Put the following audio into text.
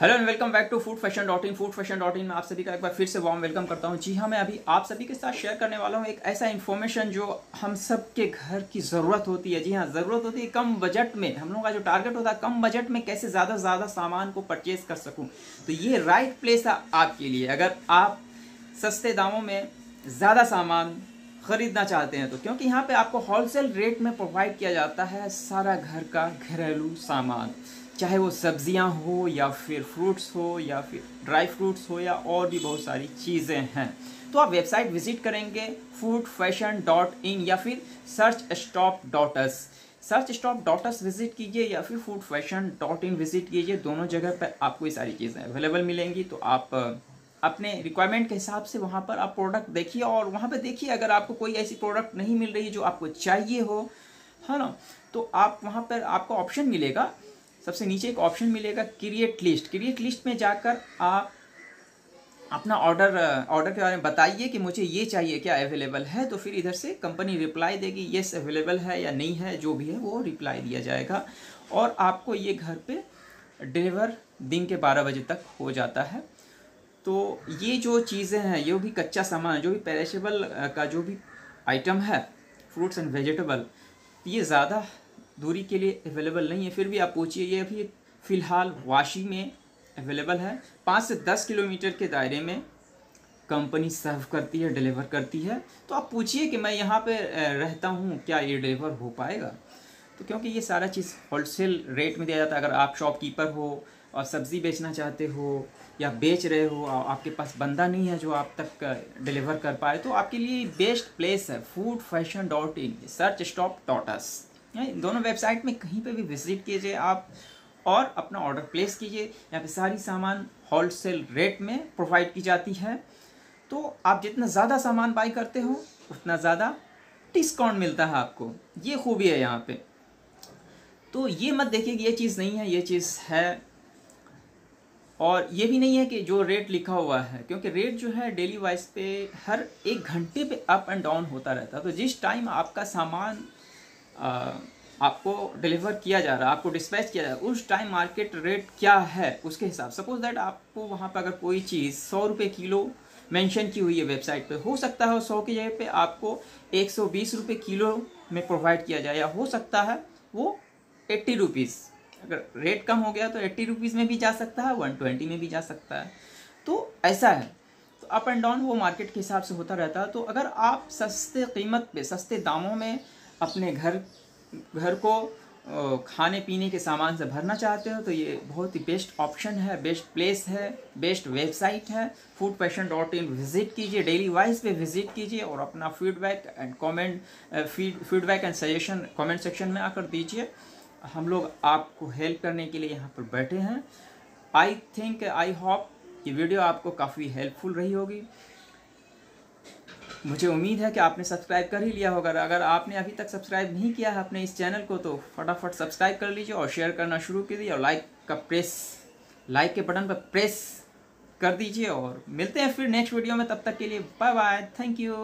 Hello and welcome back to food fashion dot in food fashion dot in में आप सभी का एक बार फिर से वार्म वेलकम करता हूँ। जी हाँ मैं अभी आप सभी के साथ शेयर करने वाला हूँ एक ऐसा इन्फॉर्मेशन जो हम सब के घर की ज़रूरत होती है। जी हाँ ज़रूरत होती है कम बजट में। हम लोगों का जो टारगेट होता है, कम बजट में कैसे ज़्यादा से ज़्यादा सामान को परचेज कर सकूँ। तो ये राइट प्लेस है आपके लिए। अगर आप सस्ते दामों में ज़्यादा सामान खरीदना चाहते हैं तो क्योंकि यहाँ पे आपको होलसेल रेट में प्रोवाइड किया जाता है सारा घर का घरेलू सामान, चाहे वो सब्ज़ियाँ हो या फिर फ्रूट्स हो या फिर ड्राई फ्रूट्स हो या और भी बहुत सारी चीज़ें हैं। तो आप वेबसाइट विज़िट करेंगे फ़ूड फ़ैशन डॉट इन या फिर search stop dot S search stop dot S visit कीजिए या फिर food fashion dot in visit कीजिए, दोनों जगह पर आपको ये सारी चीज़ें अवेलेबल मिलेंगी। तो आप अपने रिक्वायरमेंट के हिसाब से वहाँ पर आप प्रोडक्ट देखिए और वहाँ पर देखिए अगर आपको कोई ऐसी प्रोडक्ट नहीं मिल रही जो आपको चाहिए हो, है ना? तो आप वहाँ पर आपको ऑप्शन मिलेगा। सबसे नीचे एक ऑप्शन मिलेगा क्रिएट लिस्ट क्रिएट लिस्ट में जाकर आप अपना ऑर्डर ऑर्डर के बारे में बताइए कि मुझे ये चाहिए, क्या अवेलेबल है? तो फिर इधर से कंपनी रिप्लाई देगी येस अवेलेबल है या नहीं है, जो भी है वो रिप्लाई दिया जाएगा। और आपको ये घर पे डिलीवर दिन के बारह बजे तक हो जाता है। तो ये जो चीज़ें हैं, ये भी कच्चा सामान जो भी पेरेशेबल का जो भी आइटम है फ्रूट्स एंड वेजिटेबल ये ज़्यादा दूरी के लिए अवेलेबल नहीं है। फिर भी आप पूछिए, ये अभी फ़िलहाल वाशी में अवेलेबल है। पाँच से दस किलोमीटर के दायरे में कंपनी सर्व करती है डिलीवर करती है। तो आप पूछिए कि मैं यहाँ पे रहता हूँ, क्या ये डिलीवर हो पाएगा? तो क्योंकि ये सारा चीज़ होलसेल रेट में दिया जाता है। अगर आप शॉपकीपर हो और सब्ज़ी बेचना चाहते हो या बेच रहे हो और आपके पास बंदा नहीं है जो आप तक डिलीवर कर पाए तो आपके लिए बेस्ट प्लेस है food fashion dot in search stop dot us दोनों वेबसाइट में कहीं पे भी विज़िट कीजिए आप और अपना ऑर्डर प्लेस कीजिए। यहाँ पे सारी सामान होलसेल रेट में प्रोवाइड की जाती है। तो आप जितना ज़्यादा सामान बाई करते हो, उतना ज़्यादा डिस्काउंट मिलता है आपको। ये खूबी है यहाँ पे। तो ये मत देखिए कि ये चीज़ नहीं है, ये चीज़ है और ये भी नहीं है कि जो रेट लिखा हुआ है, क्योंकि रेट जो है डेली वाइज पे हर एक घंटे पे अप एंड डाउन होता रहता है। तो जिस टाइम आपका सामान आपको डिलीवर किया जा रहा है आपको डिस्पैच किया जा रहा है उस टाइम मार्केट रेट क्या है, उसके हिसाब सपोज़ दैट आपको वहाँ पर अगर कोई चीज़ सौ रुपये किलो मेंशन की हुई है वेबसाइट पे, हो सकता है सौ की जगह पे आपको एक सौ बीस रुपये किलो में प्रोवाइड किया जाए, या हो सकता है वो एट्टी रुपीज़ अगर रेट कम हो गया तो एट्टी रुपीज़ में भी जा सकता है वन ट्वेंटी में भी जा सकता है। तो ऐसा है। तो अप एंड डाउन वो मार्केट के हिसाब से होता रहता है। तो अगर आप सस्ते कीमत पे, सस्ते दामों में अपने घर घर को खाने पीने के सामान से भरना चाहते हो तो ये बहुत ही बेस्ट ऑप्शन है बेस्ट प्लेस है बेस्ट वेबसाइट है। Food fashion dot in visit कीजिए डेली वाइज पे विज़िट कीजिए और अपना feedback and comment feed feedback and suggestion comment section में आकर दीजिए। हम लोग आपको हेल्प करने के लिए यहाँ पर बैठे हैं। आई थिंक आई होप ये वीडियो आपको काफ़ी हेल्पफुल रही होगी। मुझे उम्मीद है कि आपने सब्सक्राइब कर ही लिया होगा। अगर आपने अभी तक सब्सक्राइब नहीं किया है अपने इस चैनल को तो फटाफट सब्सक्राइब कर लीजिए और शेयर करना शुरू कीजिए और लाइक का प्रेस लाइक के बटन पर प्रेस कर दीजिए और मिलते हैं फिर नेक्स्ट वीडियो में। तब तक के लिए बाय बाय थैंक यू